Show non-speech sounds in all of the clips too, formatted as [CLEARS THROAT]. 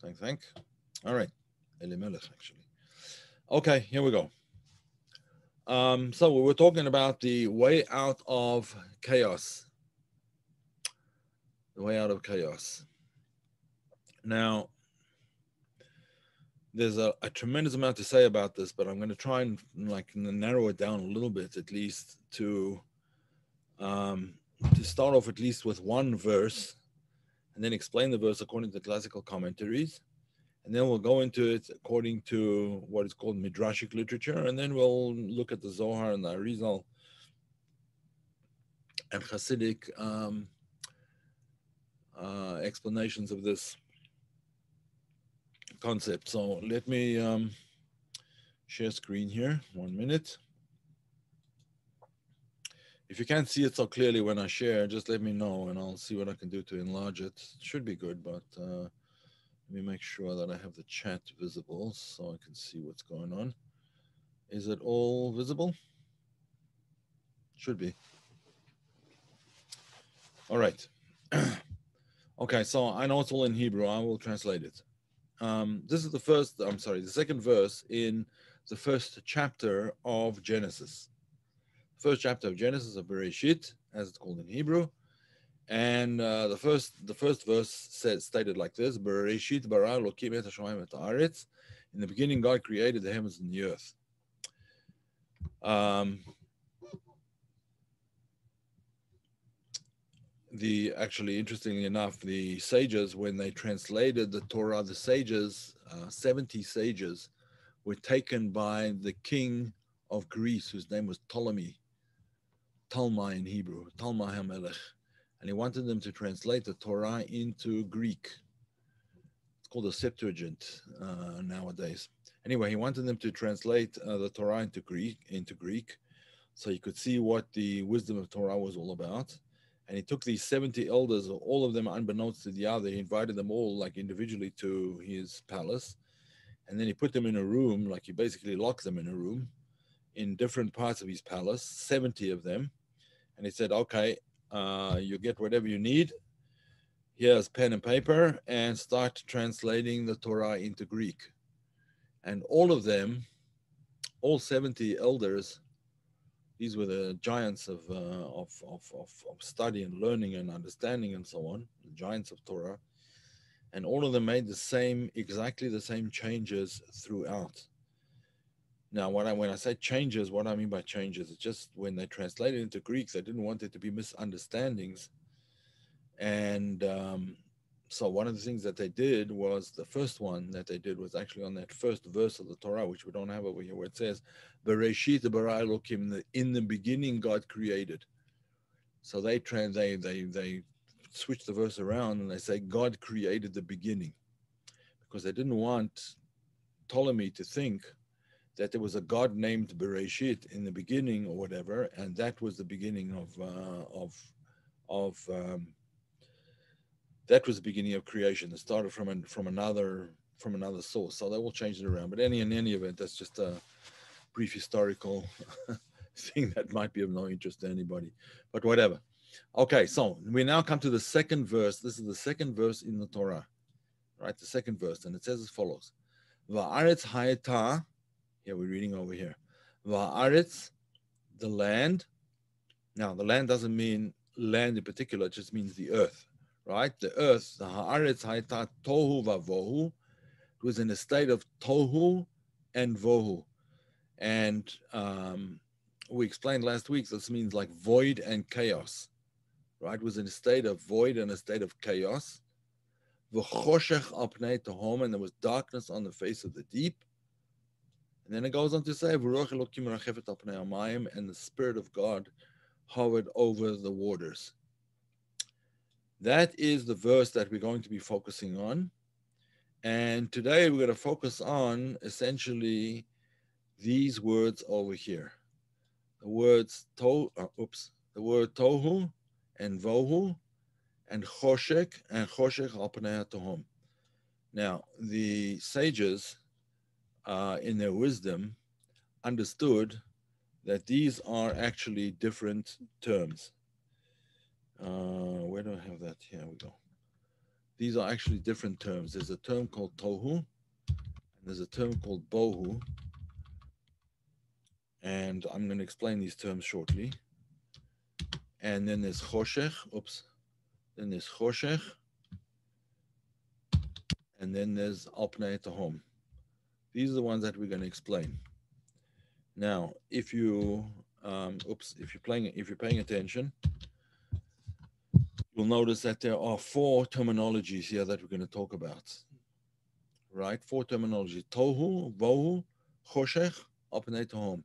Thank, thank. All right. Elimelech, actually. Okay, here we go. Um, so we were talking about the way out of chaos. The way out of chaos. Now, there's a, a, tremendous amount to say about this, but I'm going to try and like narrow it down a little bit, at least to um, to start off at least with one verse, and then explain the verse according to the classical commentaries, and then we'll go into it according to what is called midrashic literature, and then we'll look at the Zohar and the Arizal and Hasidic um, uh, explanations of this concept. So let me um, share screen here, one minute. If you can't see it so clearly when I share, just let me know and I'll see what I can do to enlarge it. it should be good, but uh, let me make sure that I have the chat visible so I can see what's going on. Is it all visible? Should be. All right. [CLEARS THROAT] okay, so I know it's all in Hebrew. I will translate it. Um, this is the first, I'm sorry, the second verse in the first chapter of Genesis. First chapter of Genesis of Bereshit, as it's called in Hebrew. And uh, the first the first verse said stated like this: Bereshit bara Elokim et hashamayim et haaretz. In the beginning, God created the heavens and the earth. Um, the actually interestingly enough the sages when they translated the torah the sages uh, 70 sages were taken by the king of greece whose name was ptolemy talmai in hebrew talmai hamelech and he wanted them to translate the torah into greek it's called a septuagint uh, nowadays anyway he wanted them to translate uh, the torah into greek into greek so you could see what the wisdom of torah was all about and he took these 70 elders, all of them unbeknownst to the other. He invited them all, like individually, to his palace. And then he put them in a room, like he basically locked them in a room in different parts of his palace, 70 of them. And he said, Okay, uh, you get whatever you need. Here's pen and paper, and start translating the Torah into Greek. And all of them, all 70 elders, these were the giants of, uh, of, of, of, of, study and learning and understanding and so on, the giants of Torah. And all of them made the same, exactly the same changes throughout. Now, when I, when I say changes, what I mean by changes, is just when they translated into Greek, they didn't want there to be misunderstandings. And um, so one of the things that they did was the first one that they did was actually on that first verse of the Torah, which we don't have over here, where it says, "Bereshit bara Elokim." In the beginning, God created. So they trans they they they switch the verse around and they say God created the beginning, because they didn't want Ptolemy to think that there was a God named Bereshit in the beginning or whatever, and that was the beginning of uh, of of um, that was the beginning of creation. It started from an, from another from another source. So they will change it around. But any in any event, that's just a brief historical [LAUGHS] thing that might be of no interest to anybody. But whatever. Okay, so we now come to the second verse. This is the second verse in the Torah, right? The second verse, and it says as follows: Va'aretz hayeta. Here we're reading over here. Va'aretz, the land. Now, the land doesn't mean land in particular; it just means the earth right? The earth, the haaretz haita tohu vavohu. Was in a state of tohu and vohu. And um, we explained last week this means like void and chaos, right? Was in a state of void and a state of chaos. V'choshech apnei tohom, and there was darkness on the face of the deep. And then it goes on to say, and the Spirit of God hovered over the waters. That is the verse that we're going to be focusing on. And today we're going to focus on essentially these words over here. The words to, uh, oops, the word tohu and vohu and choshek and choshek al tohom. Now, the sages, uh, in their wisdom, understood that these are actually different terms. Uh, where do I have that? Here we go. these are actually different terms. There's a term called tohu, and there's a term called bohu. And I'm going to explain these terms shortly. And then there's choshech, oops. Then there's choshech. And then there's alpnei home. These are the ones that we're going to explain. Now, if you, um, oops, if you're playing, if you're paying attention, you'll notice that there are four terminologies here that we're going to talk about. Right? Four terminologies. Tohu, Vohu, Choshech, Apnei Home.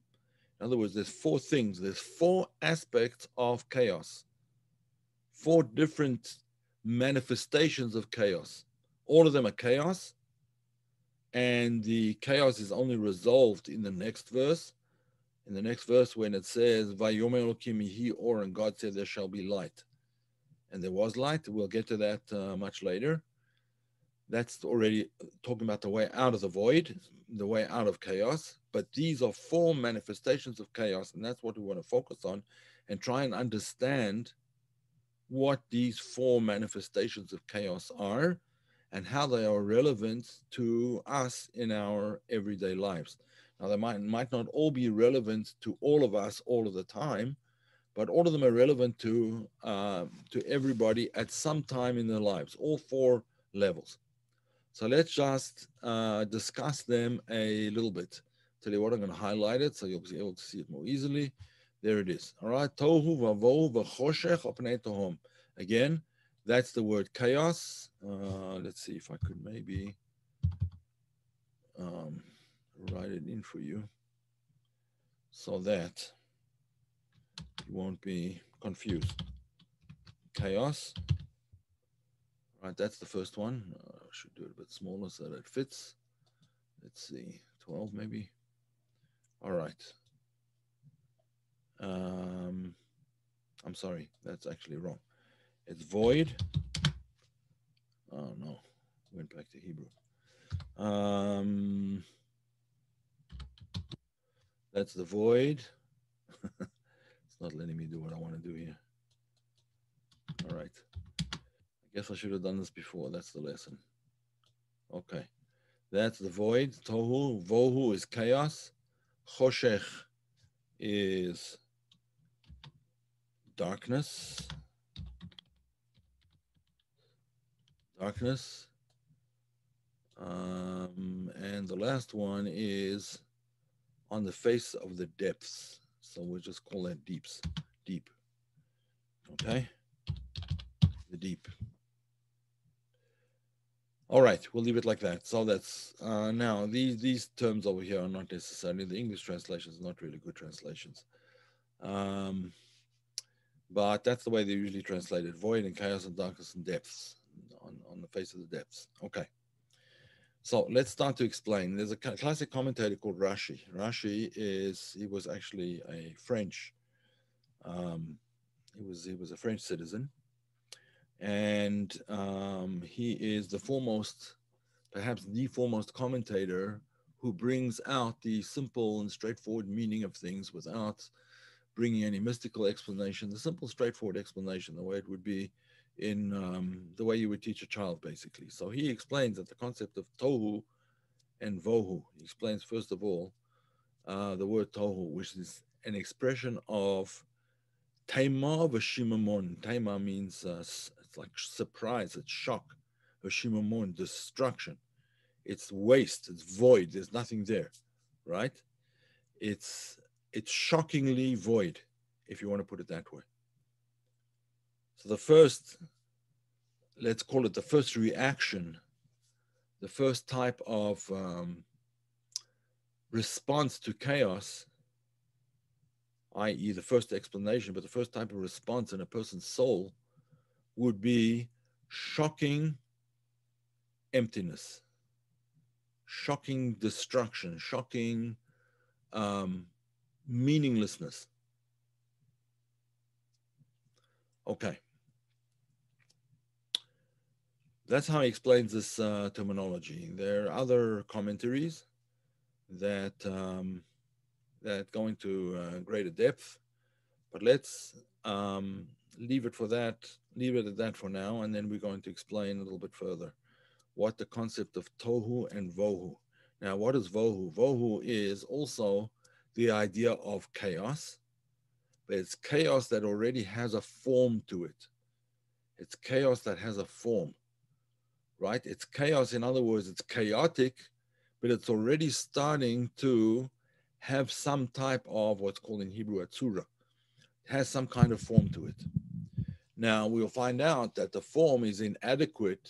In other words, there's four things. There's four aspects of chaos. Four different manifestations of chaos. All of them are chaos. And the chaos is only resolved in the next verse. In the next verse, when it says, Vayomer Elohim or and God said, There shall be light and there was light. We'll get to that uh, much later. That's already talking about the way out of the void, the way out of chaos. But these are four manifestations of chaos, and that's what we want to focus on and try and understand what these four manifestations of chaos are and how they are relevant to us in our everyday lives. Now, they might, might not all be relevant to all of us all of the time, but all of them are relevant to uh, to everybody at some time in their lives, all four levels. So let's just uh, discuss them a little bit. Tell you what, I'm going to highlight it so you'll be able to see it more easily. There it is. All right. Tohu vavo v'choshech. Again, that's the word chaos. Uh, let's see if I could maybe um, write it in for you so that you won't be confused. Chaos. Right, that's the first one. Uh, I should do it a bit smaller so that it fits. Let's see, 12 maybe. All right. Um, I'm sorry, that's actually wrong. It's void. Oh no, went back to Hebrew. Um, that's the void. [LAUGHS] It's not letting me do what I want to do here. All right. I guess I should have done this before. That's the lesson. Okay. That's the void. Tohu. Vohu is chaos. Choshech is darkness. Darkness. Um, and the last one is on the face of the depths. So we'll just call that deeps, deep. Okay, the deep. All right, we'll leave it like that. So that's uh, now these these terms over here are not necessarily the English translations, not really good translations. Um, but that's the way they're usually translated: void and chaos and darkness and depths on on the face of the depths. Okay. So let's start to explain. There's a classic commentator called Rashi. Rashi is he was actually a French. Um, he was he was a French citizen, and um, he is the foremost, perhaps the foremost commentator who brings out the simple and straightforward meaning of things without bringing any mystical explanation. The simple, straightforward explanation, the way it would be in um, the way you would teach a child, basically. So he explains that the concept of tohu and vohu. He explains, first of all, uh, the word tohu, which is an expression of taima v'shimamon. Taima means uh, it's like surprise, it's shock. V'shimamon, destruction. It's waste, it's void, there's nothing there, right? It's it's shockingly void, if you want to put it that way. So the first, let's call it the first reaction, the first type of um, response to chaos, i.e., the first explanation, but the first type of response in a person's soul would be shocking emptiness, shocking destruction, shocking um, meaninglessness. Okay. That's how he explains this uh, terminology. There are other commentaries that um, that go into uh, greater depth, but let's um, leave it for that leave it at that for now, and then we're going to explain a little bit further what the concept of tohu and vohu. Now, what is vohu? Vohu is also the idea of chaos, but it's chaos that already has a form to it. It's chaos that has a form, right? It's chaos, in other words, it's chaotic, but it's already starting to have some type of what's called in Hebrew a tzura. It has some kind of form to it. Now we'll find out that the form is inadequate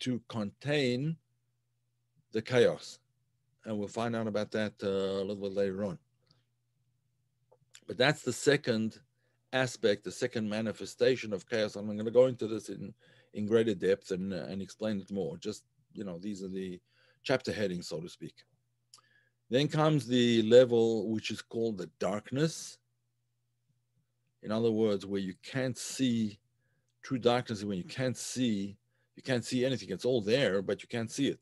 to contain the chaos. And we'll find out about that uh, a little bit later on. But that's the second aspect, the second manifestation of chaos. I'm going to go into this in, in greater depth and, uh, and explain it more. Just, you know, these are the chapter headings, so to speak. Then comes the level which is called the darkness. In other words, where you can't see true darkness when you can't see, you can't see anything. It's all there, but you can't see it.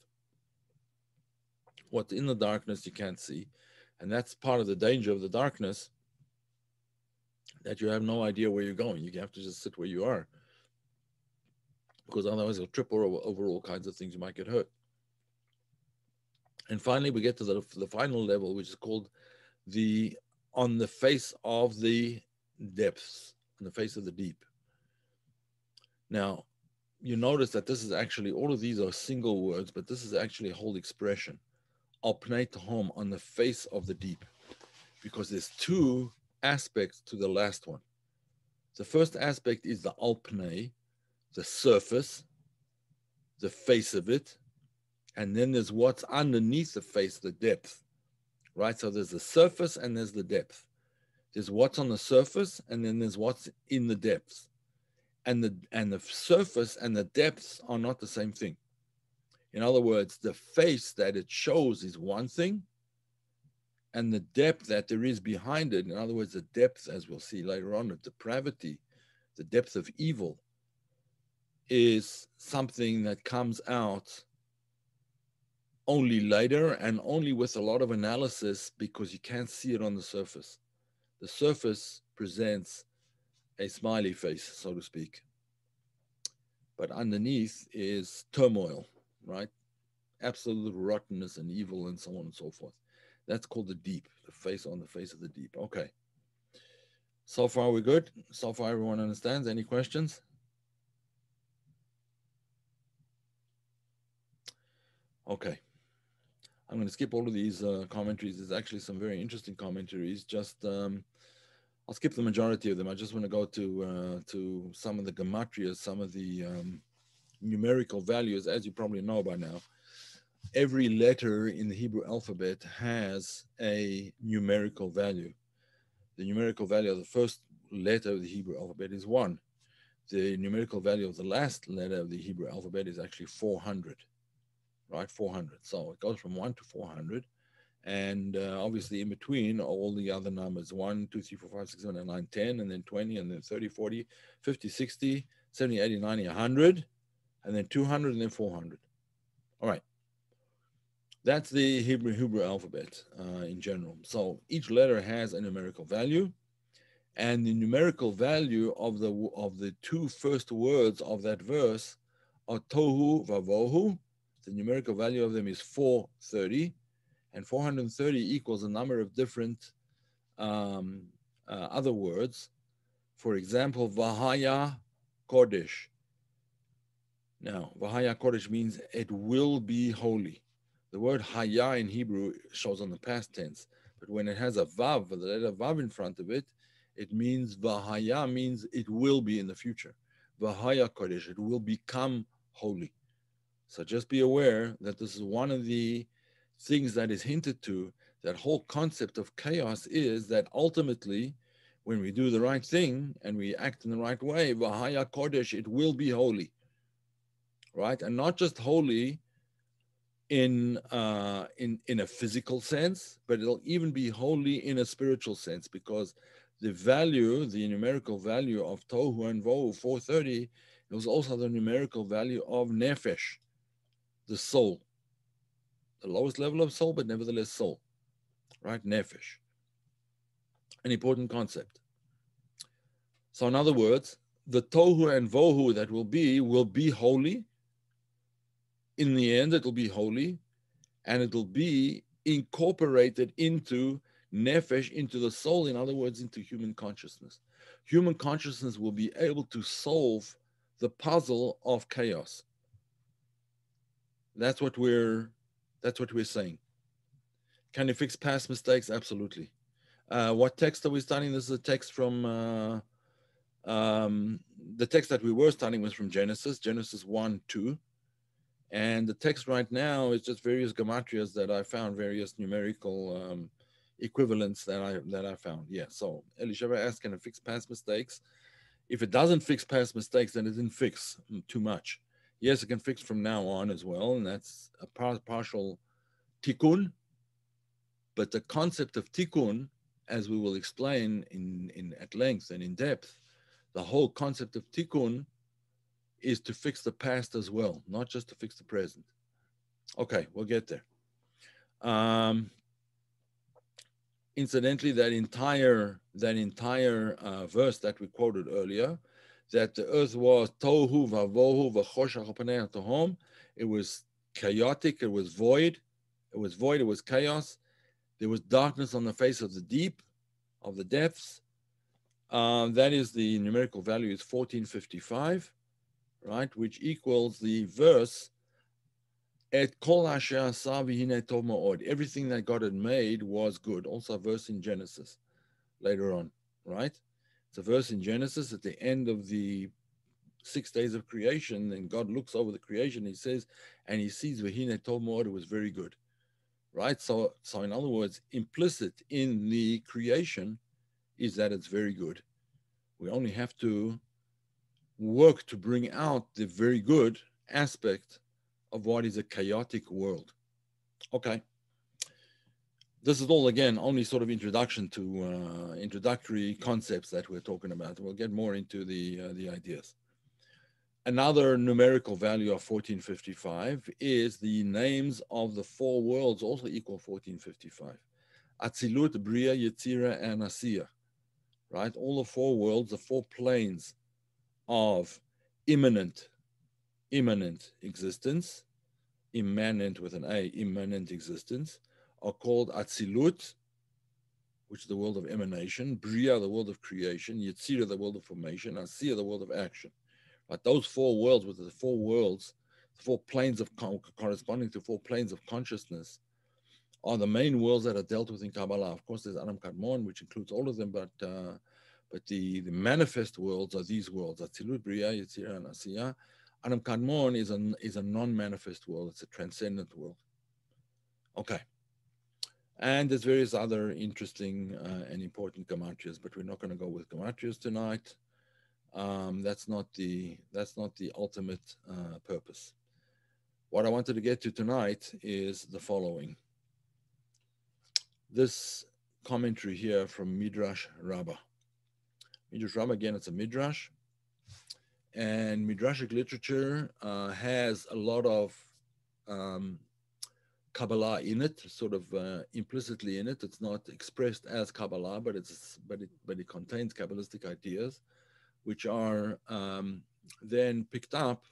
What's in the darkness you can't see. And that's part of the danger of the darkness that you have no idea where you're going. You have to just sit where you are. Because otherwise you'll trip over, over all kinds of things. You might get hurt. And finally, we get to the, the final level, which is called the on the face of the depths, on the face of the deep. Now, you notice that this is actually, all of these are single words, but this is actually a whole expression. Alpnei home on the face of the deep, because there's two aspects to the last one. The first aspect is the alpnei, the surface, the face of it, and then there's what's underneath the face, the depth, right? So there's the surface and there's the depth. There's what's on the surface, and then there's what's in the depths and the and the surface and the depths are not the same thing. In other words, the face that it shows is one thing, and the depth that there is behind it, in other words, the depth, as we'll see later on, of depravity, the depth of evil, is something that comes out only later and only with a lot of analysis because you can't see it on the surface. The surface presents a smiley face, so to speak. But underneath is turmoil, right? Absolute rottenness and evil and so on and so forth. That's called the deep, the face on the face of the deep. Okay. So far, we're good. So far, everyone understands. Any questions? Okay. I'm going to skip all of these uh, commentaries. There's actually some very interesting commentaries. Just um, I'll skip the majority of them. I just want to go to uh, to some of the gematrias, some of the um, numerical values. As you probably know by now, every letter in the Hebrew alphabet has a numerical value. The numerical value of the first letter of the Hebrew alphabet is one. The numerical value of the last letter of the Hebrew alphabet is actually 400, right? 400. So it goes from 1 to 400 and uh, obviously in between all the other numbers 1 2 3 4 5 6 7 8 9 10 and then 20 and then 30 40 50 60 70 80 90 100 and then 200 and then 400 all right that's the hebrew hebrew alphabet uh, in general so each letter has a numerical value and the numerical value of the of the two first words of that verse are tohu vavohu the numerical value of them is 430 and 430 equals a number of different um, uh, other words. For example, Vahaya Kodesh. Now, Vahaya Kodesh means it will be holy. The word Haya in Hebrew shows on the past tense, but when it has a Vav, the letter Vav in front of it, it means Vahaya means it will be in the future. Vahaya Kodesh, it will become holy. So just be aware that this is one of the things that is hinted to, that whole concept of chaos is that ultimately, when we do the right thing and we act in the right way, Vahaya Kodesh, it will be holy. Right? And not just holy in uh, in in a physical sense, but it'll even be holy in a spiritual sense, because the value, the numerical value of Tohu and Vohu 430, it was also the numerical value of Nefesh, the soul the lowest level of soul, but nevertheless soul, right? Nefesh. An important concept. So, in other words, the tohu and vohu that will be will be holy. In the end, it will be holy, and it will be incorporated into nefesh, into the soul. In other words, into human consciousness. Human consciousness will be able to solve the puzzle of chaos. That's what we're. That's what we're saying. Can you fix past mistakes? Absolutely. Uh, what text are we studying? This is a text from uh, um, the text that we were studying was from Genesis, Genesis 1 2. And the text right now is just various gematrias that I found, various numerical um, equivalents that I that I found. Yeah. So Elisheva asked, can it fix past mistakes? If it doesn't fix past mistakes, then it didn't fix too much. Yes, it can fix from now on as well, and that's a par- partial tikkun. But the concept of tikkun as we will explain in, in at length and in depth, the whole concept of tikkun is to fix the past as well, not just to fix the present. Okay, we'll get there. Um, incidentally, that entire that entire uh, verse that we quoted earlier, that the earth was tohu vavohu v'choshach tohom, it was chaotic, it was void, it was void, it was chaos, there was darkness on the face of the deep, of the depths. Um, that is the numerical value is 1455, right? Which equals the verse et kol asher Everything that God had made was good. Also a verse in Genesis later on, right? It's a verse in Genesis at the end of the six days of creation. And God looks over the creation. He says, and he sees Vahine it was very good right? So, so in other words, implicit in the creation is that it's very good. We only have to work to bring out the very good aspect of what is a chaotic world. Okay. This is all again only sort of introduction to uh, introductory concepts that we're talking about. We'll get more into the uh, the ideas. Another numerical value of 1455 is the names of the four worlds also equal 1455. Atzilut, Bria, Yetzira, and Asiya. Right? All the four worlds, the four planes of immanent, immanent existence, immanent with an A, immanent existence, are called Atzilut, which is the world of emanation, Bria, the world of creation, Yetzira, the world of formation, Asiya, the world of action. But those four worlds, with the four worlds, the four planes of corresponding to four planes of consciousness, are the main worlds that are dealt with in Kabbalah. Of course, there's Adam Kadmon, which includes all of them, but uh, but the, the manifest worlds are these worlds: Atzilut, Bria, Yetzirah, and Asiya. Adam Kadmon is a is a non-manifest world; it's a transcendent world. Okay. And there's various other interesting uh, and important gematrias, but we're not going to go with gematrias tonight um, that's not the that's not the ultimate uh, purpose. What I wanted to get to tonight is the following. This commentary here from Midrash Rabbah. Midrash Rabbah again, it's a midrash, and midrashic literature uh, has a lot of um, Kabbalah in it, sort of uh, implicitly in it. It's not expressed as Kabbalah, but it's but it but it contains Kabbalistic ideas which are um, then picked up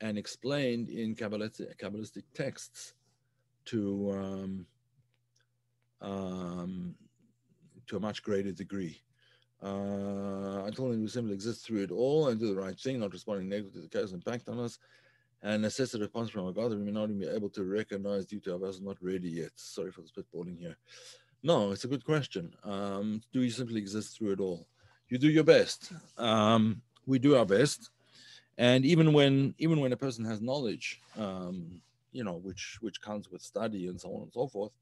and explained in Kabbalistic, Kabbalistic texts to um, um, to a much greater degree. Uh, I told him we simply exist through it all and do the right thing, not responding negatively to the chaos impact on us, and the response from our God that we may not even be able to recognize due to our vessels not ready yet. Sorry for the spitballing here. No, it's a good question. Um, do you simply exist through it all? you do your best. Um, we do our best, and even when even when a person has knowledge, um, you know, which which comes with study and so on and so forth,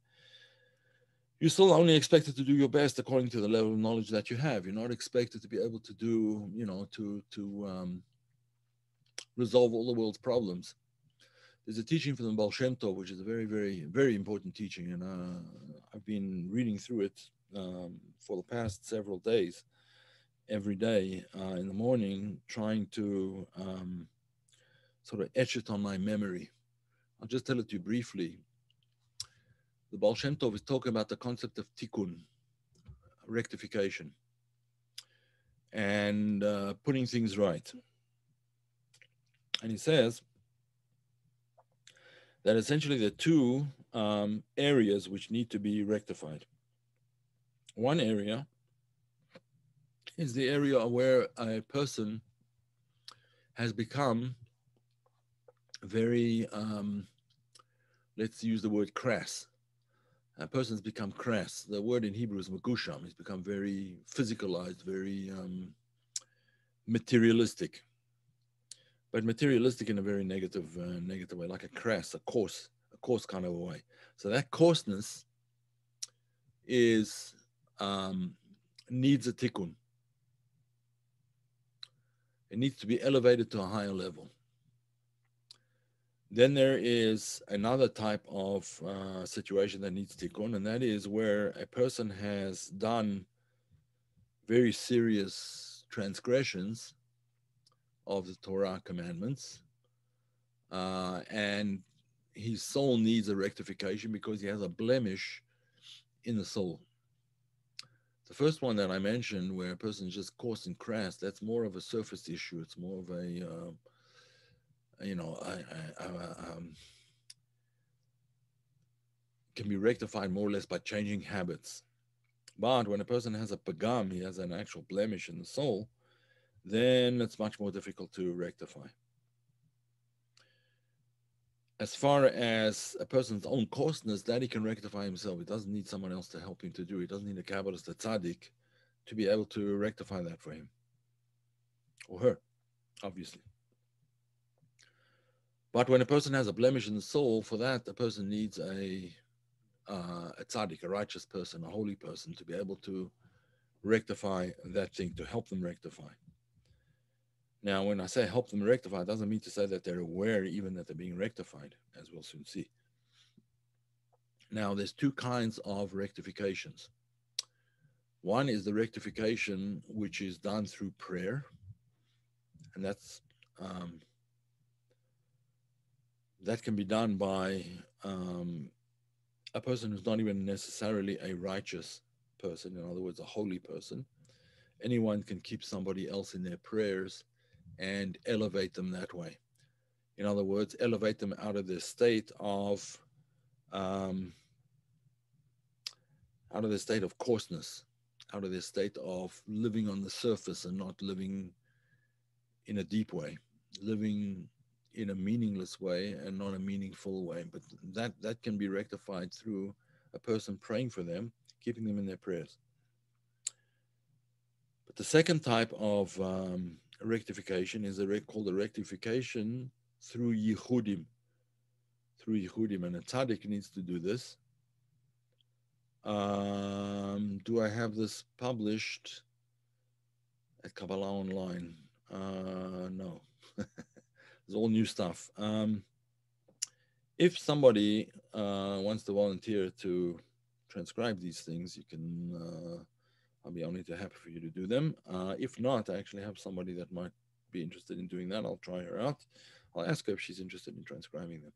you're still only expected to do your best according to the level of knowledge that you have. You're not expected to be able to do, you know, to to um, resolve all the world's problems. There's a teaching from the Baal Shem Tov, which is a very, very, very important teaching, and uh, I've been reading through it um, for the past several days every day uh, in the morning, trying to um, sort of etch it on my memory. I'll just tell it to you briefly. The Baal Shem Tov is talking about the concept of tikkun, rectification. and uh, putting things right. And he says that essentially the two um, areas which need to be rectified. One area is the area where a person has become very, um, let's use the word crass. A person's become crass. The word in Hebrew is magusham. He's become very physicalized, very um, materialistic. But materialistic in a very negative, uh, negative way, like a crass, a coarse, a coarse kind of a way. So that coarseness is um, needs a tikkun. It needs to be elevated to a higher level. Then there is another type of uh, situation that needs tikkun, and that is where a person has done very serious transgressions of the Torah commandments, uh, and his soul needs a rectification because he has a blemish in the soul. The first one that I mentioned, where a person is just coarse and crass, that's more of a surface issue. It's more of a, uh, you know, I, I, I, um, can be rectified more or less by changing habits. But when a person has a pagam, he has an actual blemish in the soul, then it's much more difficult to rectify as far as a person's own coarseness, that he can rectify himself. He doesn't need someone else to help him to do. He doesn't need a Kabbalist, a tzaddik, to be able to rectify that for him or her, obviously. But when a person has a blemish in the soul, for that, a person needs a uh, a tzaddik, a righteous person, a holy person, to be able to rectify that thing, to help them rectify. Now, when I say help them rectify, it doesn't mean to say that they're aware even that they're being rectified, as we'll soon see. Now, there's two kinds of rectifications. One is the rectification which is done through prayer, and that's um, that can be done by um, a person who's not even necessarily a righteous person, in other words, a holy person. Anyone can keep somebody else in their prayers and elevate them that way. In other words, elevate them out of this state of um, out of the state of coarseness, out of this state of living on the surface and not living in a deep way, living in a meaningless way and not a meaningful way. But that that can be rectified through a person praying for them, keeping them in their prayers. But the second type of um, rectification is a called a rectification through Yichudim. Through Yichudim, and a tzaddik needs to do this. Um, do I have this published at Kabbalah Online? Uh, no, [LAUGHS] it's all new stuff. Um, if somebody uh, wants to volunteer to transcribe these things, you can uh, I'll be only too happy for you to do them. Uh, if not, I actually have somebody that might be interested in doing that. I'll try her out. I'll ask her if she's interested in transcribing them,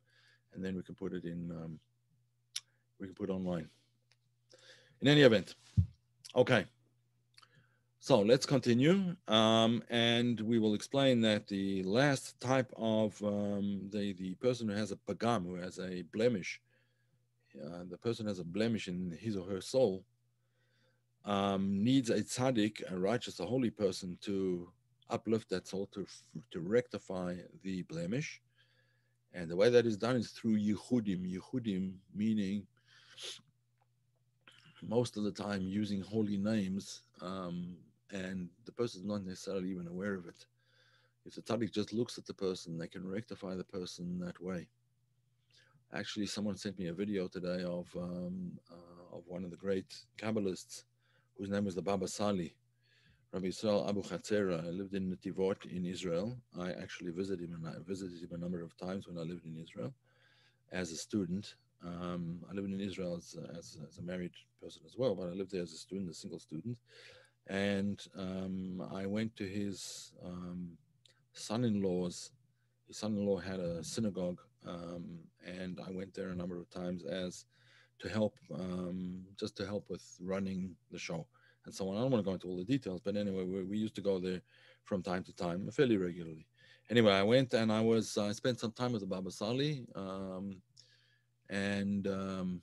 and then we can put it in. Um, we can put online. In any event, okay. So let's continue, um, and we will explain that the last type of um, the the person who has a pagam, who has a blemish, uh, the person has a blemish in his or her soul um, needs a tzaddik, a righteous, a holy person, to uplift that soul, to, to rectify the blemish. And the way that is done is through Yichudim. Yichudim meaning most of the time using holy names, um, and the person is not necessarily even aware of it. If the tzaddik just looks at the person, they can rectify the person that way. Actually, someone sent me a video today of um, uh, of one of the great Kabbalists whose name was the Baba Sali, Rabbi Yisrael Abu Chatzera. I lived in Netivot in Israel. I actually visited him, and I visited him a number of times when I lived in Israel as a student. Um, I lived in Israel as, as, as, a married person as well, but I lived there as a student, a single student. And um, I went to his um, son-in-law's. His son-in-law had a synagogue, um, and I went there a number of times as to help, um, just to help with running the show. and so on. I don't want to go into all the details, but anyway, we, we used to go there from time to time, fairly regularly. Anyway, I went and I was I spent some time with the Baba Sali, um, and um,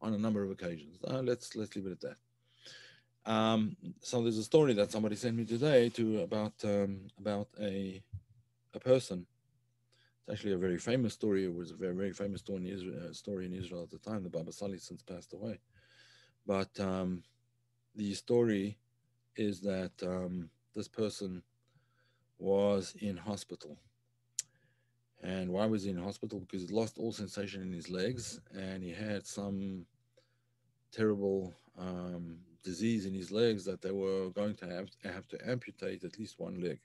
on a number of occasions. Uh, let's let's leave it at that. Um, so there's a story that somebody sent me today to about um, about a a person. It's actually a very famous story. It was a very very famous story in Israel, uh, story in Israel at the time. The Baba Sali since passed away, but um, the story is that um, this person was in hospital. And why was he in hospital? Because he lost all sensation in his legs and he had some terrible um, disease in his legs that they were going to have, have to amputate at least one leg.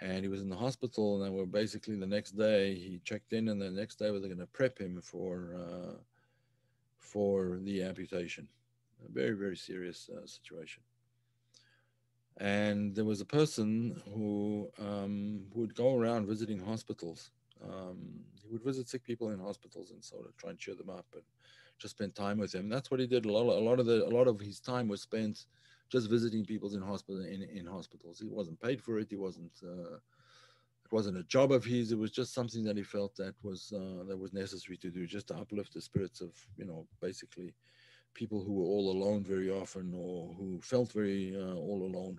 And he was in the hospital, and then we're basically the next day he checked in, and the next day we were going to prep him for uh, for the amputation. A very very serious uh, situation and there was a person who um, would go around visiting hospitals. Um, he would visit sick people in hospitals and sort of try and cheer them up and just spend time with them. That's what he did. A lot, of, a lot of the, a lot of his time was spent just visiting people in hospital in, in hospitals. He wasn't paid for it. He wasn't. Uh, it wasn't a job of his. It was just something that he felt that was uh, that was necessary to do, just to uplift the spirits of you know basically people who were all alone very often or who felt very uh, all alone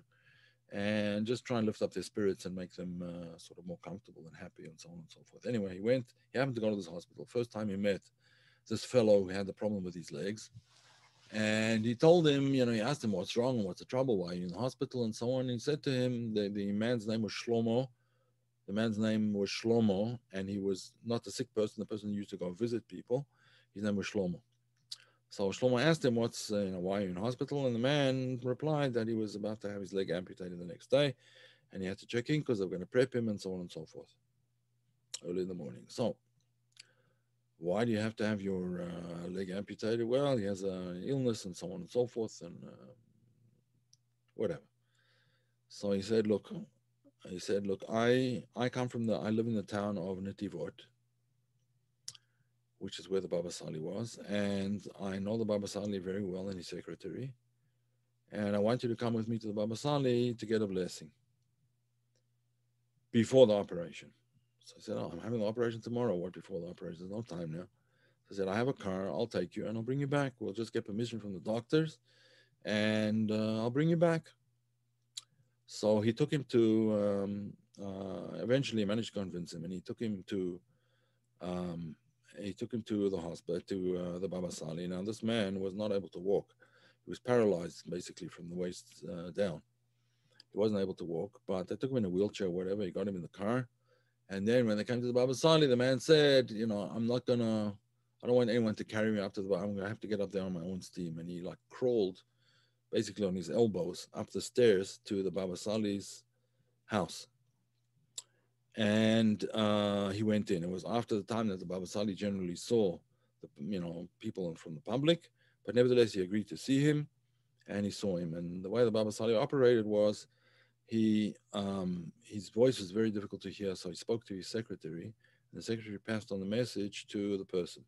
and just try and lift up their spirits and make them uh, sort of more comfortable and happy and so on and so forth. Anyway, he went, he happened to go to this hospital. First time he met this fellow who had the problem with his legs. And he told him, you know, he asked him what's wrong what's the trouble, why are you in the hospital and so on. He said to him, the, the man's name was Shlomo. The man's name was Shlomo, and he was not a sick person, the person who used to go visit people. His name was Shlomo. So Shlomo asked him, "What's uh, you know why are you in hospital?" And the man replied that he was about to have his leg amputated the next day, and he had to check in because they were going to prep him and so on and so forth. Early in the morning. So, why do you have to have your uh, leg amputated? Well, he has an illness and so on and so forth, and uh, whatever. So he said, "Look," he said, "Look, I I come from the I live in the town of Netivot." which is where the Baba Sali was. And I know the Baba Sali very well and his secretary. And I want you to come with me to the Baba Sali to get a blessing before the operation. So I said, Oh, I'm having the operation tomorrow. What before the operation? There's no time now. So I said, I have a car. I'll take you and I'll bring you back. We'll just get permission from the doctors and uh, I'll bring you back. So he took him to, um, uh, eventually managed to convince him and he took him to um, he took him to the hospital, to uh, the Baba Sali. Now, this man was not able to walk. He was paralyzed basically from the waist uh, down. He wasn't able to walk, but they took him in a wheelchair, whatever. He got him in the car. And then when they came to the Baba Sali, the man said, You know, I'm not to, I don't want anyone to carry me up to the Baba. I'm to have to get up there on my own steam. And he like crawled basically on his elbows up the stairs to the Baba Sali's house and uh, he went in. It was after the time that the Baba Sali generally saw the you know people from the public, but nevertheless he agreed to see him, and he saw him. And the way the Baba Sali operated was, he um, his voice was very difficult to hear, so he spoke to his secretary, and the secretary passed on the message to the person.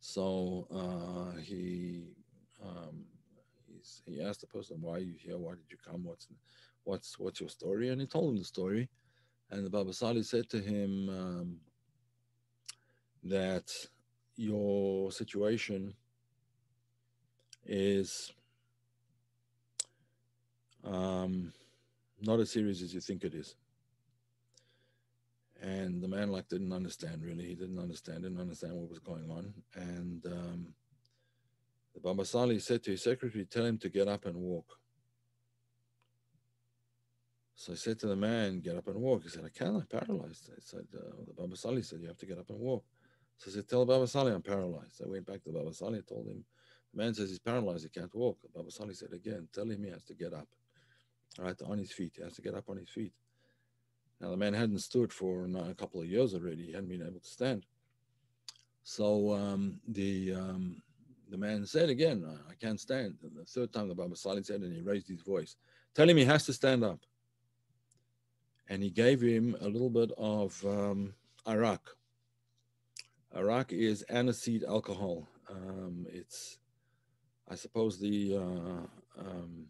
So uh, he um, he asked the person, "Why are you here? Why did you come? What's what's what's your story?" And he told him the story and the Baba Sali said to him um, that your situation is um, not as serious as you think it is. And the man like didn't understand really. He didn't understand, didn't understand what was going on. And um, the Baba Sali said to his secretary, tell him to get up and walk. So I said to the man, get up and walk. He said, I can't, I'm paralyzed. I said, uh, the Baba Sali said, you have to get up and walk. So I said, tell Baba Sali I'm paralyzed. I went back to Baba Sali, told him, the man says he's paralyzed, he can't walk. Baba Sali said again, tell him he has to get up. Right, on his feet. He has to get up on his feet. Now the man hadn't stood for a couple of years already. He hadn't been able to stand. So um, the um, the man said again, I can't stand. And the third time the Baba Sali said, and he raised his voice, tell him he has to stand up and he gave him a little bit of um, arak. Arak is aniseed alcohol. Um, it's I suppose the uh, um,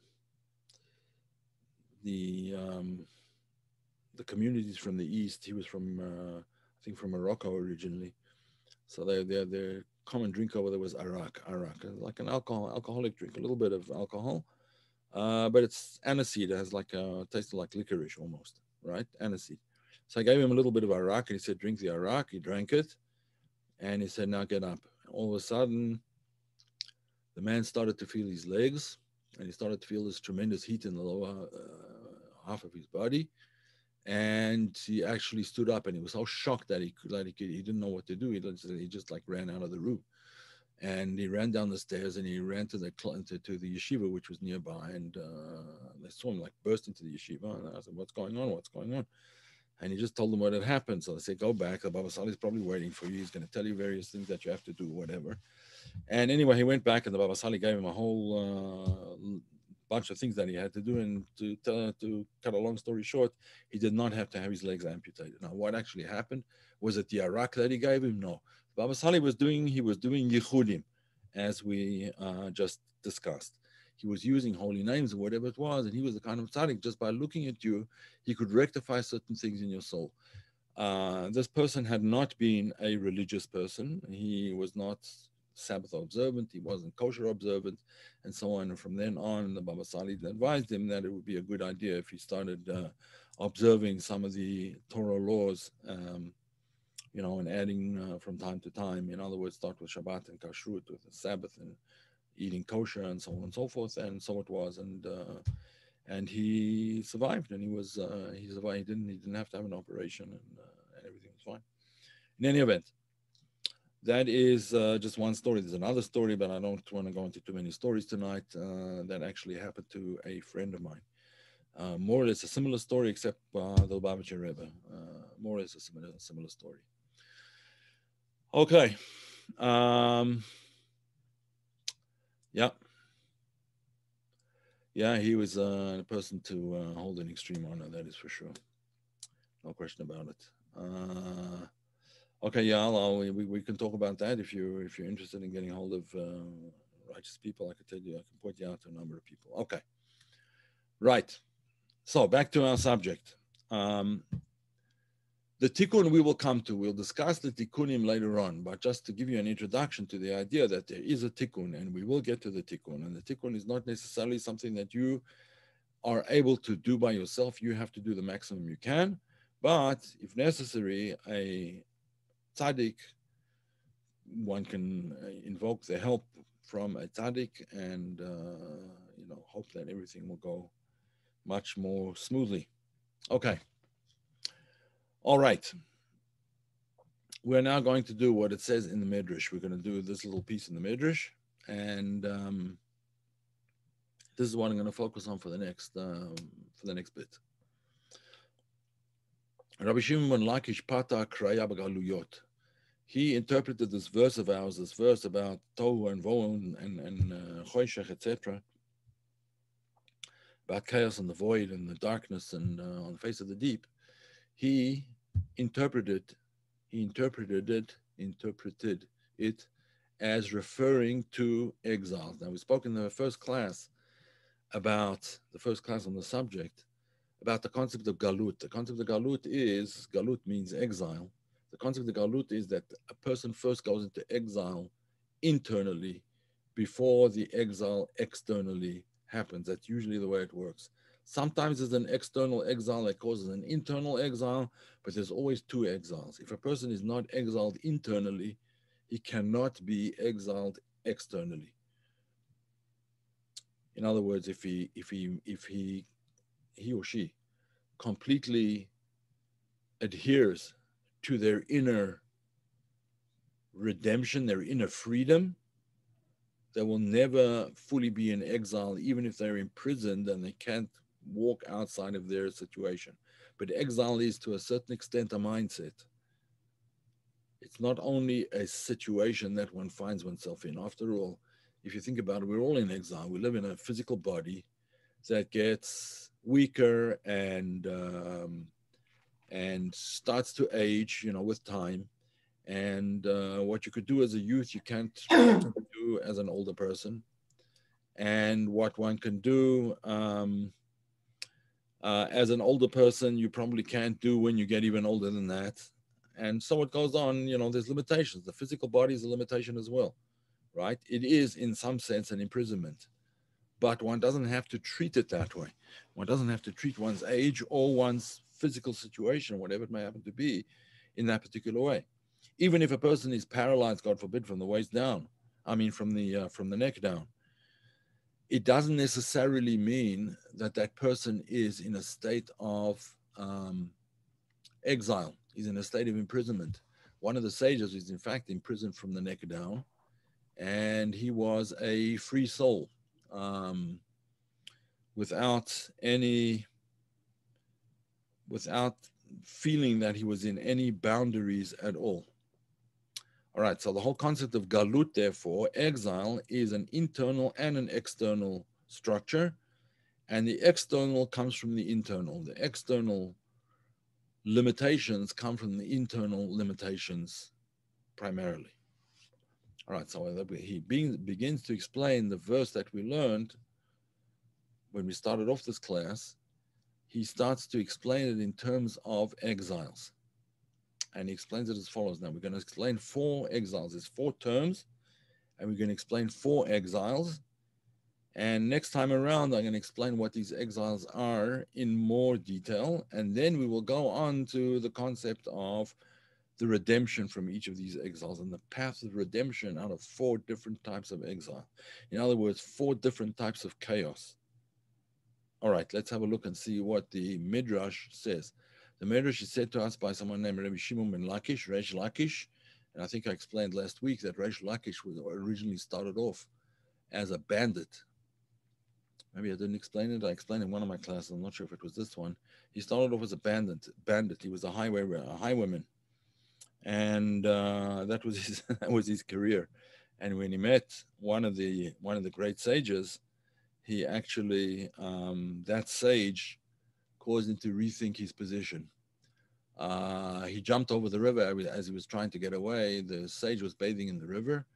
the um, the communities from the east. He was from uh, I think from Morocco originally, so their their their common drink over there was arak. Arak, like an alcohol alcoholic drink, a little bit of alcohol, uh, but it's aniseed. It has like a tasted like licorice almost, right? Aniseed. So I gave him a little bit of arak, and he said, "Drink the arak." He drank it, and he said, "Now get up." All of a sudden, the man started to feel his legs, and he started to feel this tremendous heat in the lower uh, half of his body. And he actually stood up, and he was so shocked that he could, like, he, he didn't know what to do. He just, he just like ran out of the room, and he ran down the stairs, and he ran to the to, to the yeshiva, which was nearby, and uh, they saw him like burst into the yeshiva, and I said, "What's going on? What's going on?" And he just told them what had happened. So they said, go back. The Baba Sali is probably waiting for you. He's going to tell you various things that you have to do, whatever. And anyway, he went back and the Baba Sali gave him a whole uh, bunch of things that he had to do. And to, tell, to cut a long story short, he did not have to have his legs amputated. Now, what actually happened? Was it the arak that he gave him? No. Baba Sali was doing, he was doing yichudim, as we uh, just discussed he was using holy names or whatever it was, and he was the kind of tzaddik. Just by looking at you, he could rectify certain things in your soul. Uh, this person had not been a religious person. He was not Sabbath observant. He wasn't kosher observant, and so on. And from then on, the Baba Sali advised him that it would be a good idea if he started uh, observing some of the Torah laws. Um, you know, and adding uh, from time to time. In other words, start with Shabbat and Kashrut, with the Sabbath and eating kosher and so on and so forth. And so it was. And uh, and he survived, and he was uh, he survived. He didn't he didn't have to have an operation, and, uh, and everything was fine. In any event, that is uh, just one story. There's another story, but I don't want to go into too many stories tonight. Uh, that actually happened to a friend of mine. Uh, more or less a similar story, except uh, the Lubavitcher Rebbe. Uh, more or less a similar, similar story. Okay. Um, yeah. Yeah, he was uh, a person to uh, hold an extreme honor, that is for sure. No question about it. Okay, yeah, I'll, we, we can talk about that if you if you're interested in getting hold of uh, righteous people. I can tell you, I can point you out to a number of people. Okay, right. So back to our subject. Um, the tikkun we will come to. We'll discuss the tikkunim later on, but just to give you an introduction to the idea that there is a tikkun, and we will get to the tikkun. And the tikkun is not necessarily something that you are able to do by yourself. You have to do the maximum you can, but if necessary, a tzaddik, one can uh, invoke the help from a tzaddik and uh, you know hope that everything will go much more smoothly. Okay. All right. We're now going to do what it says in the Midrash. We're going to do this little piece in the Midrash, and um, this is what I'm going to focus on for the next um, for the next bit. Rabbi Shimon Lakish Pata Kraya B'Galuyot. He interpreted this verse of ours, this verse about Tohu and Vohu and, and uh, etc., about chaos and the void and the darkness and uh, on the face of the deep he interpreted he interpreted it interpreted it as referring to exiles. Now we spoke in the first class about the first class on the subject about the concept of galut. The concept of galut is galut means exile. The concept of the galut is that a person first goes into exile internally before the exile externally happens. That's usually the way it works. Sometimes there's an external exile that causes an internal exile, but there's always two exiles. If a person is not exiled internally, he cannot be exiled externally. In other words, if he if he if he he or she completely adheres to their inner redemption, their inner freedom, they will never fully be in exile, even if they're imprisoned and they can't walk outside of their situation. But exile is to a certain extent a mindset. It's not only a situation that one finds oneself in. After all, if you think about it, we're all in exile. We live in a physical body that gets weaker and um, and starts to age, you know, with time. And uh, what you could do as a youth, you can't [CLEARS THROAT] do as an older person. and what one can do. Um, uh, as an older person, you probably can't do when you get even older than that. And so it goes on, you know, there's limitations. The physical body is a limitation as well, right? It is, in some sense, an imprisonment, but one doesn't have to treat it that way. One doesn't have to treat one's age or one's physical situation, whatever it may happen to be, in that particular way. Even if a person is paralyzed, God forbid, from the waist down, I mean, from the uh, from the neck down, it doesn't necessarily mean that that person is in a state of um, exile, he's in a state of imprisonment. One of the sages is, in fact, imprisoned from the neck down, and he was a free soul um, without any, without feeling that he was in any boundaries at all. All right, so the whole concept of galut, therefore, exile, is an internal and an external structure. And the external comes from the internal. The external limitations come from the internal limitations primarily. All right, so he begins to explain the verse that we learned when we started off this class. He starts to explain it in terms of exiles and he explains it as follows. Now we're going to explain four exiles. It's four terms, and we're going to explain four exiles. And next time around, I'm going to explain what these exiles are in more detail, and then we will go on to the concept of the redemption from each of these exiles and the path of redemption out of four different types of exile. In other words, four different types of chaos. All right, let's have a look and see what the Midrash says. The Midrash is said to us by someone named Rabbi Shimon ben Lakish, Reish Lakish. And I think I explained last week that Reish Lakish was originally started off as a bandit. Maybe I didn't explain it. I explained in one of my classes. I'm not sure if it was this one. He started off as a bandit. Bandit. He was a highway a highwayman, and uh, that was his [LAUGHS] that was his career. And when he met one of the one of the great sages, he actually um, that sage caused him to rethink his position. Uh, he jumped over the river as he was trying to get away. The sage was bathing in the river,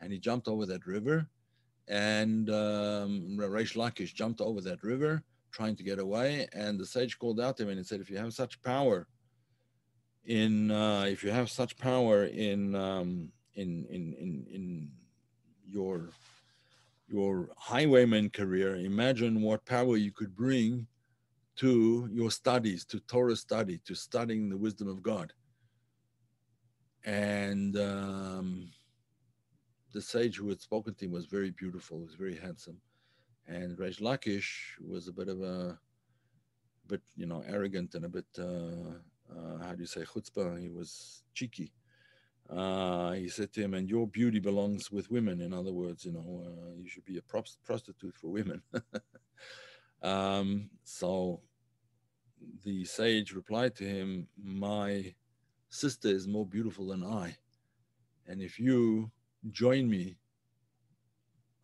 and he jumped over that river. And um, Reish Lakish jumped over that river trying to get away. And the sage called out to him and he said, "If you have such power in, uh, if you have such power in, um, in, in, in, in your your highwayman career, imagine what power you could bring to your studies, to Torah study, to studying the wisdom of God. And um, the sage who had spoken to him was very beautiful, was very handsome. And Reish Lakish was a bit of a, a bit, you know, arrogant and a bit, uh, uh, how do you say, chutzpah? He was cheeky. Uh, he said to him, and your beauty belongs with women. In other words, you know, uh, you should be a prostitute for women. [LAUGHS] Um, so the sage replied to him, My sister is more beautiful than I. And if you join me,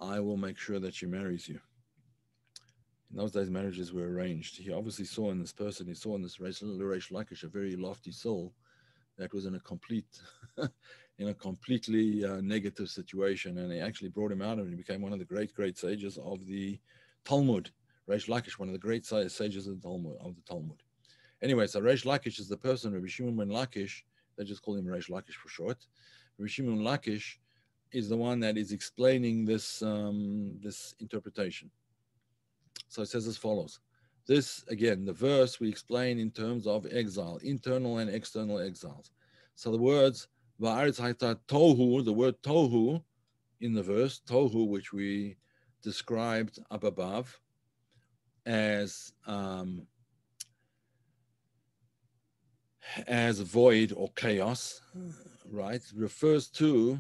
I will make sure that she marries you. In those days, marriages were arranged. He obviously saw in this person, he saw in this Reish Lakish a very lofty soul that was in a complete, [LAUGHS] in a completely uh, negative situation. And he actually brought him out and he became one of the great, great sages of the Talmud. Reish Lakish, one of the great sages of the Talmud. Of the Talmud. Anyway, so Reish Lakish is the person, Rabbi Shimon ben Lakish, they just call him Reish Lakish for short. Rabbi Shimon Lakish is the one that is explaining this, um, this interpretation. So it says as follows. This, again, the verse we explain in terms of exile, internal and external exiles. So the words, tohu, the word tohu in the verse, tohu, which we described up above, as um, as void or chaos, right? Refers to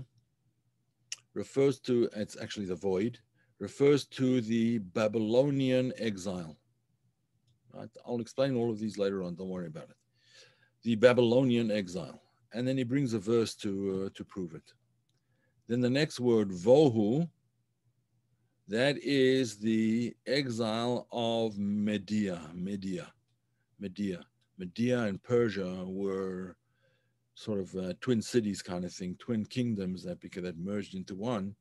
refers to it's actually the void refers to the Babylonian exile. I'll explain all of these later on. Don't worry about it. The Babylonian exile, and then he brings a verse to uh, to prove it. Then the next word vohu that is the exile of Media. Media. Media. Media and Persia were sort of uh, twin cities kind of thing, twin kingdoms that because that merged into one.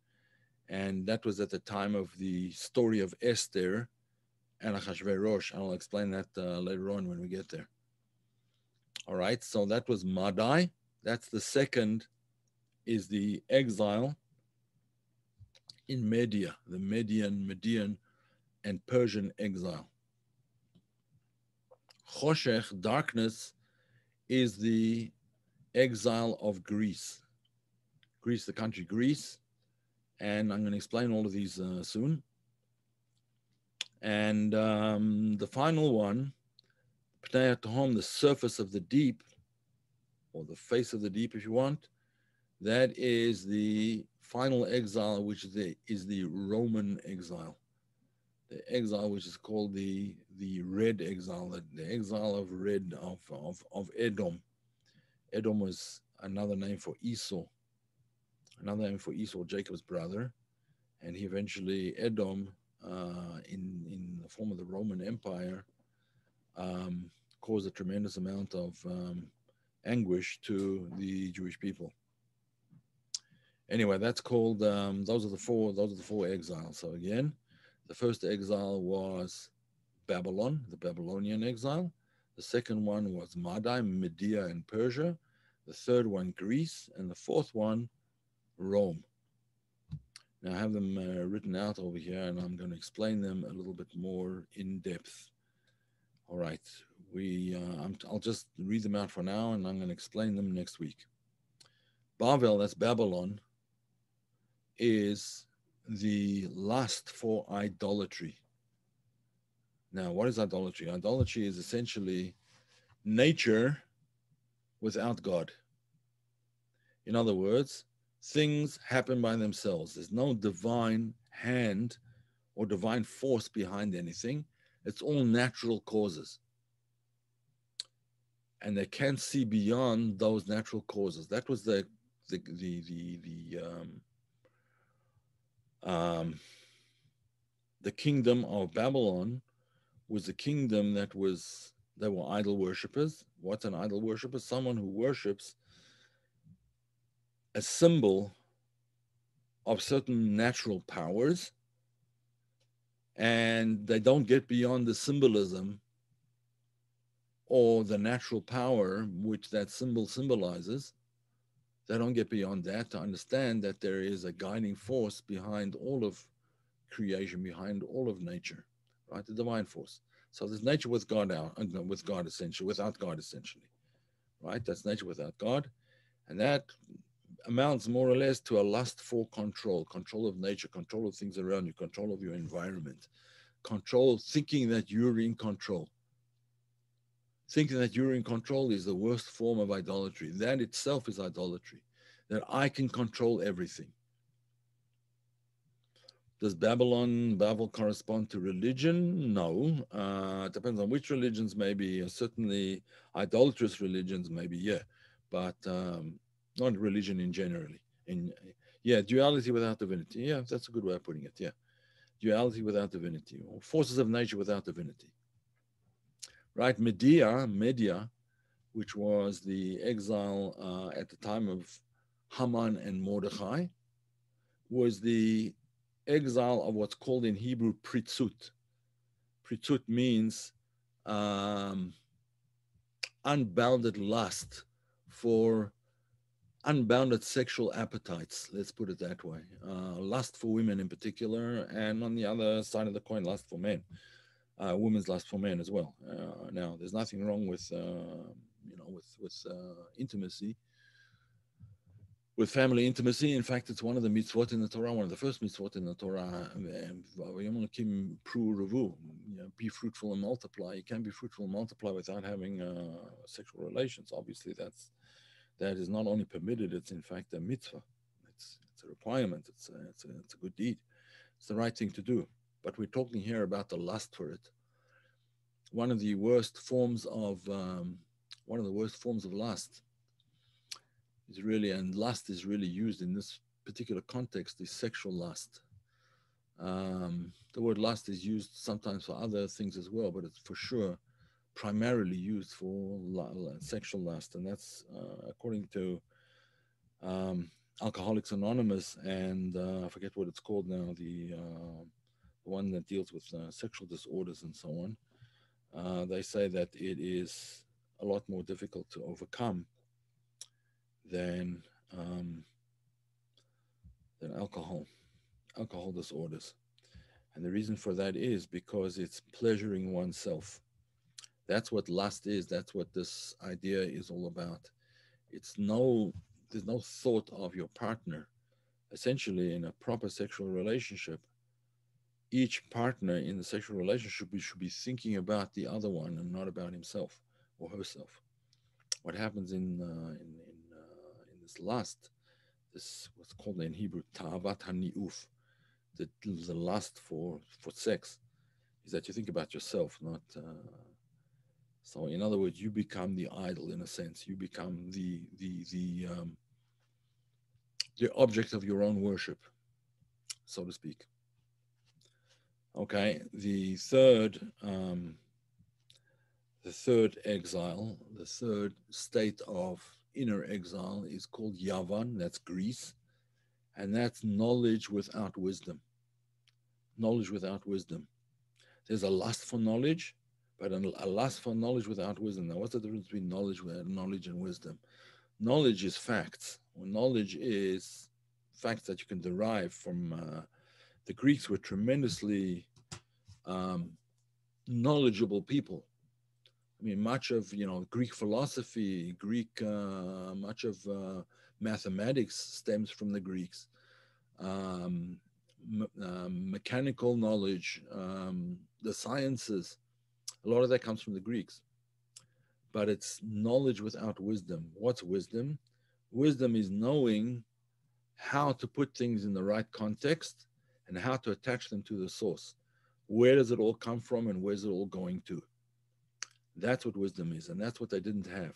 And that was at the time of the story of Esther and Achashverosh. I'll explain that uh, later on when we get there. All right, so that was Madai. That's the second, is the exile in Media, the Median, Median, and Persian exile. Choshech, darkness, is the exile of Greece. Greece, the country Greece. And I'm going to explain all of these uh, soon. And um, the final one, home, the surface of the deep, or the face of the deep, if you want, that is the final exile, which is the, is the Roman exile. The exile, which is called the the red exile, the, the exile of red of, of, of Edom. Edom was another name for Esau, another name for Esau, Jacob's brother, and he eventually Edom, uh, in in the form of the Roman Empire, um, caused a tremendous amount of um, anguish to the Jewish people anyway, that's called. Um, those are the four. Those are the four exiles. So again, the first exile was Babylon, the Babylonian exile. The second one was Madai, Media, and Persia. The third one, Greece, and the fourth one, Rome. Now I have them uh, written out over here, and I'm going to explain them a little bit more in depth. All right, we. Uh, i will just read them out for now, and I'm going to explain them next week. Babel, that's Babylon, is the lust for idolatry. Now, what is idolatry? Idolatry is essentially nature without God. In other words, things happen by themselves. There's no divine hand or divine force behind anything. It's all natural causes. And they can't see beyond those natural causes. That was the the the the, the um, um, the kingdom of Babylon was a kingdom that was there were idol worshippers. What's an idol worshipper? Someone who worships a symbol of certain natural powers, and they don't get beyond the symbolism or the natural power which that symbol symbolizes they don't get beyond that to understand that there is a guiding force behind all of creation, behind all of nature, right? The divine force. So there's nature with God out, uh, with God essentially, without God essentially, right? That's nature without God, and that amounts more or less to a lust for control, control of nature, control of things around you, control of your environment, control, thinking that you're in control. Thinking that you're in control is the worst form of idolatry. That itself is idolatry, that I can control everything. Does Babylon, Babel correspond to religion? No. Uh, it depends on which religions, maybe. Uh, certainly, idolatrous religions, maybe, yeah. But um, not religion in generally. In yeah, duality without divinity. Yeah, that's a good way of putting it. Yeah, duality without divinity, or forces of nature without divinity right? Media, Media, which was the exile uh, at the time of Haman and Mordechai, was the exile of what's called in Hebrew pritzut. Pritzut means um, unbounded lust for unbounded sexual appetites, let's put it that way. Uh, lust for women in particular, and on the other side of the coin, lust for men uh, women's lust for men as well. Uh, now, there's nothing wrong with uh, you know with with uh, intimacy, with family intimacy. In fact, it's one of the mitzvot in the Torah, one of the first mitzvot in the Torah. Be fruitful and multiply. You can't be fruitful and multiply without having uh, sexual relations. Obviously, that's that is not only permitted; it's in fact a mitzvah. It's it's a requirement. It's a, it's a, it's a good deed. It's the right thing to do but we're talking here about the lust for it. One of the worst forms of um, one of the worst forms of lust is really, and lust is really used in this particular context, is sexual lust. Um, the word lust is used sometimes for other things as well, but it's for sure primarily used for sexual lust, and that's uh, according to um, Alcoholics Anonymous and uh, I forget what it's called now, the, uh, the one that deals with uh, sexual disorders and so on. Uh, they say that it is a lot more difficult to overcome than um, than alcohol, alcohol disorders. And the reason for that is because it's pleasuring oneself. That's what lust is. That's what this idea is all about. It's no, there's no thought of your partner. Essentially, in a proper sexual relationship, each partner in the sexual relationship should be thinking about the other one and not about himself or herself. What happens in uh, in in, uh, in this lust, this what's called in Hebrew tavat haniuf, the, the lust for for sex, is that you think about yourself, not. Uh, so, in other words, you become the idol in a sense. You become the the the um, the object of your own worship, so to speak. Okay, the third, um, the third exile, the third state of inner exile is called Yavan. That's Greece, and that's knowledge without wisdom. Knowledge without wisdom. There's a lust for knowledge, but a lust for knowledge without wisdom. Now, what's the difference between knowledge, knowledge and wisdom? Knowledge is facts. Well, knowledge is facts that you can derive from. Uh, the Greeks were tremendously um, knowledgeable people. I mean, much of you know Greek philosophy, Greek, uh, much of uh, mathematics stems from the Greeks. Um, um, mechanical knowledge, um, the sciences, a lot of that comes from the Greeks. But it's knowledge without wisdom. What's wisdom? Wisdom is knowing how to put things in the right context and how to attach them to the source. Where does it all come from and where's it all going to? That's what wisdom is, and that's what they didn't have.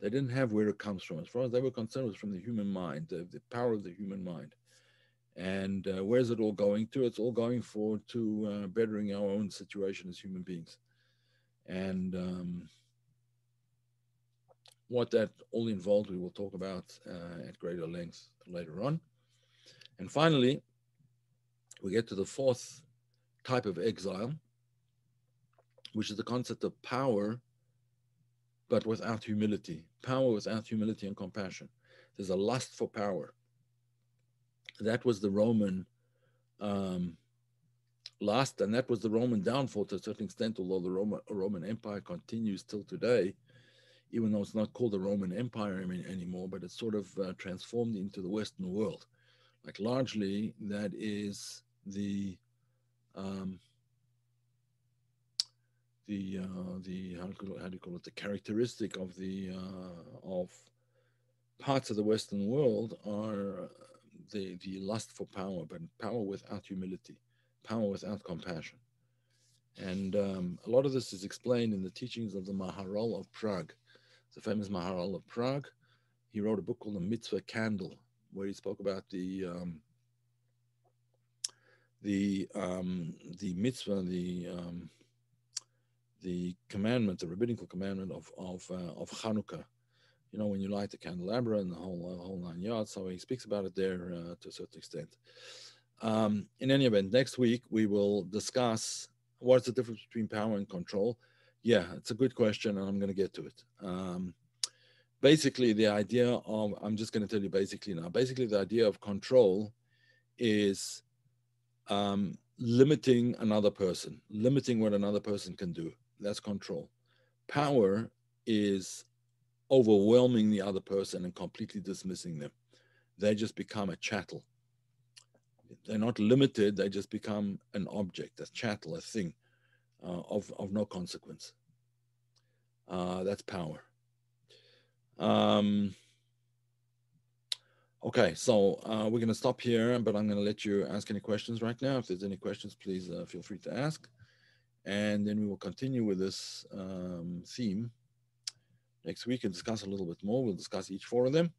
They didn't have where it comes from. As far as they were concerned, it was from the human mind, the, the power of the human mind. And uh, where's it all going to? It's all going for to uh, bettering our own situation as human beings. And um, what that all involved, we will talk about uh, at greater length later on. And finally, we get to the fourth type of exile, which is the concept of power, but without humility. Power without humility and compassion. There's a lust for power. That was the Roman um, lust, and that was the Roman downfall to a certain extent, although the Roman, Roman Empire continues till today, even though it's not called the Roman Empire anymore, but it's sort of uh, transformed into the Western world. Like largely, that is the um, the uh, the how do, you, how do you call it the characteristic of the uh, of parts of the Western world are the the lust for power, but power without humility, power without compassion, and um, a lot of this is explained in the teachings of the Maharal of Prague, the famous Maharal of Prague. He wrote a book called The Mitzvah Candle, where he spoke about the um, the um, the mitzvah, the um, the commandment, the rabbinical commandment of of uh, of Hanukkah. You know, when you light the candelabra and the whole uh, whole nine yards. So he speaks about it there uh, to a certain extent. Um, in any event, next week we will discuss what's the difference between power and control. Yeah, it's a good question, and I'm going to get to it. Um, basically, the idea of I'm just going to tell you basically now. Basically, the idea of control is um, limiting another person, limiting what another person can do. That's control. Power is overwhelming the other person and completely dismissing them. They just become a chattel. They're not limited, they just become an object, a chattel, a thing uh, of, of no consequence. Uh, that's power. Um, Okay, so uh, we're going to stop here, but I'm going to let you ask any questions right now. If there's any questions, please uh, feel free to ask. And then we will continue with this um, theme next week and discuss a little bit more. We'll discuss each four of them,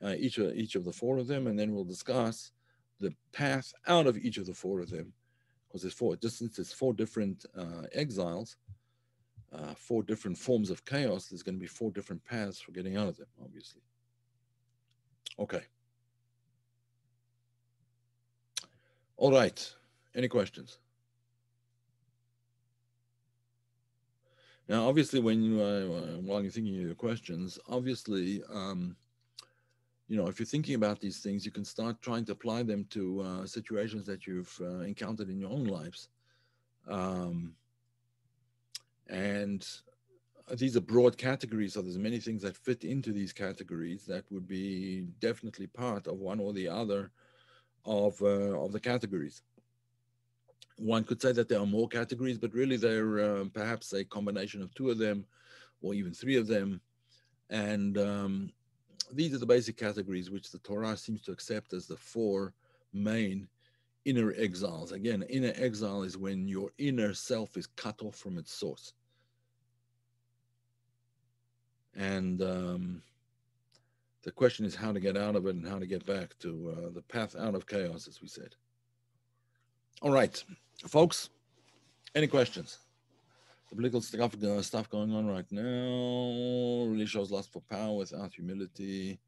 uh, each, each of the four of them, and then we'll discuss the path out of each of the four of them, because there's four, just since there's four different uh, exiles, uh, four different forms of chaos, there's going to be four different paths for getting out of them, obviously. Okay. All right. Any questions? Now, obviously, when you, uh, while you're thinking of your questions, obviously, um, you know, if you're thinking about these things, you can start trying to apply them to uh, situations that you've uh, encountered in your own lives. Um, and these are broad categories, so there's many things that fit into these categories that would be definitely part of one or the other of uh, of the categories one could say that there are more categories, but really they're uh, perhaps a combination of two of them or even three of them. And um, these are the basic categories which the Torah seems to accept as the four main inner exiles. Again, inner exile is when your inner self is cut off from its source. And um, the question is how to get out of it and how to get back to uh, the path out of chaos, as we said. All right. Folks, any questions? The political stuff, uh, stuff going on right now really shows lust for power without humility.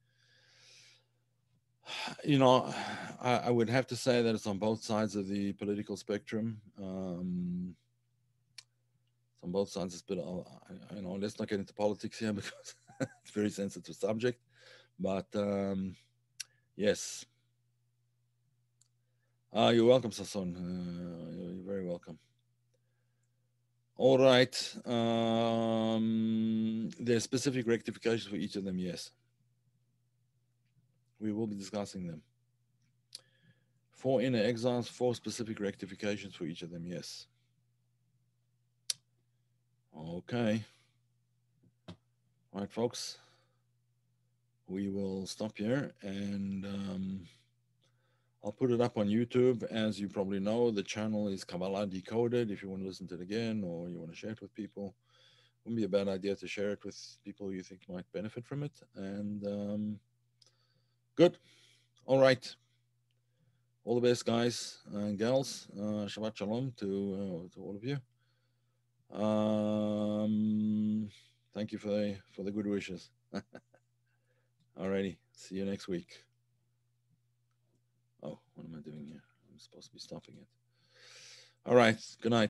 You know, I, I, would have to say that it's on both sides of the political spectrum. Um, on both sides. It's been, uh, you know, let's not get into politics here [LAUGHS] because it's a very sensitive subject. But um, yes, Ah, you're welcome, Sasson. Uh, you're very welcome. All right. Um, there's specific rectifications for each of them, yes. We will be discussing them. Four inner exiles, four specific rectifications for each of them, yes. Okay. All right, folks. We will stop here and um, I'll put it up on YouTube. As you probably know, the channel is Kabbalah Decoded. If you want to listen to it again or you want to share it with people, it wouldn't be a bad idea to share it with people you think might benefit from it. And um, good. All right. All the best, guys and gals. Uh, Shabbat Shalom to, uh, to all of you. Um, thank you for the, for the good wishes. [LAUGHS] Alrighty. See you next week. Oh, what am I doing here? I'm supposed to be stopping it. All right. Good night.